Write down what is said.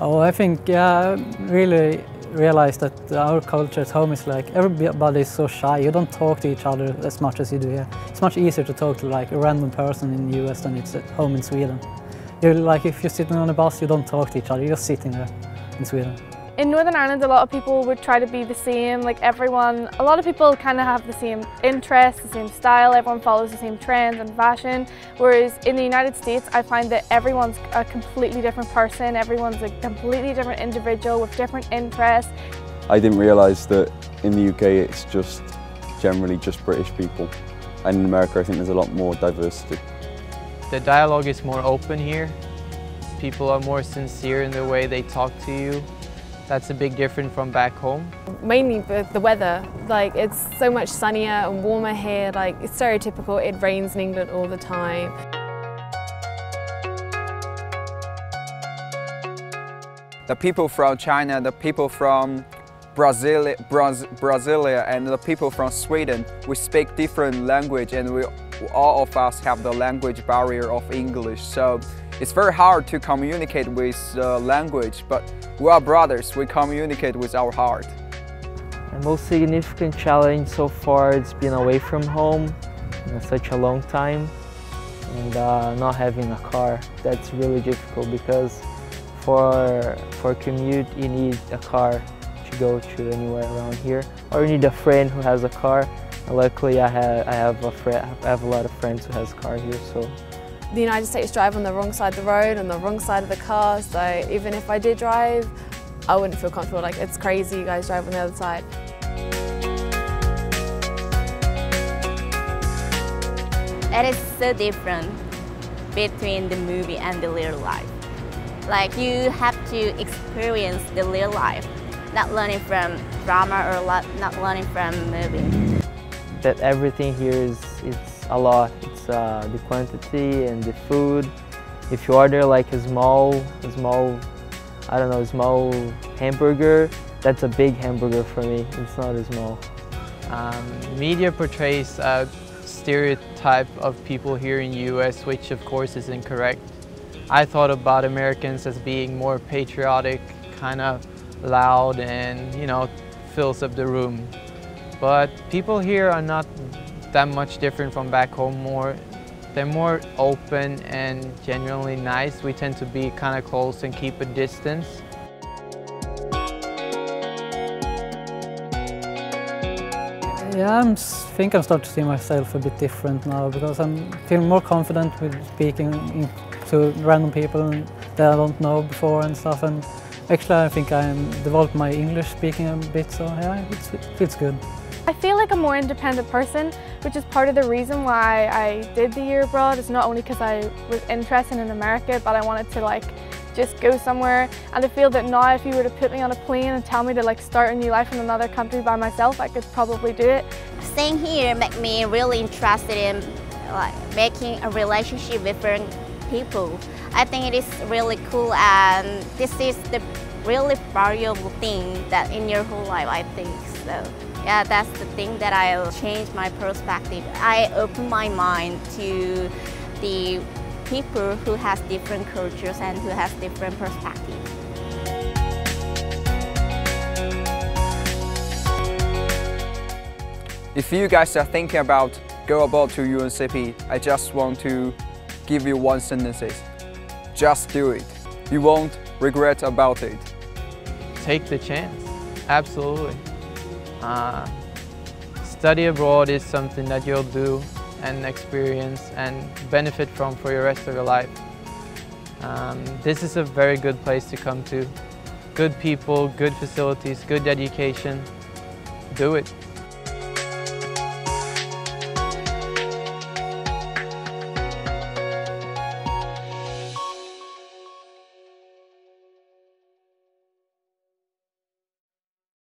Oh, I think, yeah, I really realized that our culture at home is like everybody is so shy. You don't talk to each other as much as you do here. It's much easier to talk to like a random person in the US than it's at home in Sweden. You're like if you're sitting on a bus, you don't talk to each other. You're just sitting there in Sweden. In Northern Ireland, a lot of people would try to be the same, like everyone. A lot of people kind of have the same interests, the same style, everyone follows the same trends and fashion. Whereas in the United States, I find that everyone's a completely different person, everyone's a completely different individual with different interests. I didn't realise that in the UK it's just generally just British people. And in America I think there's a lot more diversity. The dialogue is more open here. People are more sincere in the way they talk to you. That's a big difference from back home. Mainly the weather, like it's so much sunnier and warmer here, like it's stereotypical, it rains in England all the time. The people from China, the people from Brazil, Braz, Brasilia and the people from Sweden, we speak different language and we, all of us have the language barrier of English. So it's very hard to communicate with uh, language, but we are brothers, we communicate with our heart. The most significant challenge so far is being away from home in such a long time and uh, not having a car. That's really difficult because for, for commute you need a car to go to anywhere around here or you need a friend who has a car. Luckily I have, I, have a friend, I have a lot of friends who has a car here so the United States drive on the wrong side of the road and the wrong side of the car, so even if I did drive, I wouldn't feel comfortable. Like, it's crazy you guys drive on the other side. It is so different between the movie and the real life. Like, you have to experience the real life, not learning from drama or not learning from movie. That everything here is it's a lot uh, the quantity and the food. If you order like a small, a small, I don't know, small hamburger, that's a big hamburger for me. It's not a small. Um, media portrays a stereotype of people here in US, which of course is incorrect. I thought about Americans as being more patriotic, kind of loud and, you know, fills up the room. But people here are not that much different from back home more. They're more open and genuinely nice. We tend to be kind of close and keep a distance. Yeah, I think I'm starting to see myself a bit different now because I'm feeling more confident with speaking to random people that I don't know before and stuff. And actually, I think I'm developed my English speaking a bit, so yeah, it feels good. I feel like a more independent person, which is part of the reason why I did the year abroad. It's not only because I was interested in America, but I wanted to like just go somewhere. And I feel that now if you were to put me on a plane and tell me to like start a new life in another country by myself, I could probably do it. Staying here made me really interested in like making a relationship with different people. I think it is really cool and this is the really valuable thing that in your whole life I think so. Yeah, that's the thing that I'll change my perspective. I open my mind to the people who has different cultures and who has different perspectives. If you guys are thinking about go abroad to UNCP, I just want to give you one sentence. Just do it. You won't regret about it. Take the chance. Absolutely. Uh, study abroad is something that you'll do and experience and benefit from for your rest of your life. Um, this is a very good place to come to. Good people, good facilities, good education. Do it.